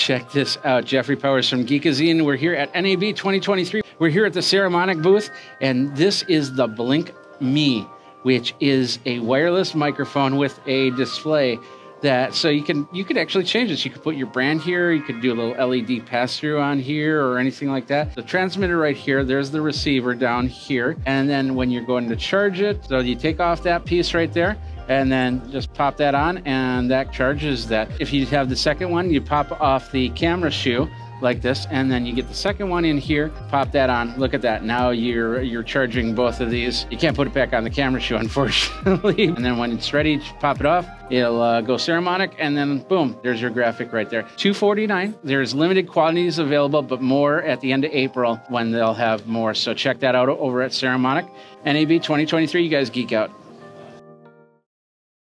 Check this out. Jeffrey Powers from Geekazine. We're here at NAB 2023. We're here at the Saramonic booth, and this is the Blink Me, which is a wireless microphone with a display that so you can you could actually change this. You could put your brand here. You could do a little LED pass through on here or anything like that. The transmitter right here. There's the receiver down here, and then when you're going to charge it, so you take off that piece right there and then just pop that on and that charges that. If you have the second one, you pop off the camera shoe like this and then you get the second one in here pop that on. Look at that. Now you're you're charging both of these. You can't put it back on the camera shoe unfortunately. And then when it's ready pop it off. It'll uh, go Saramonic and then boom there's your graphic right there. 249 there's limited quantities available but more at the end of april when they'll have more. So check that out over at Saramonic nab 2023 you guys geek out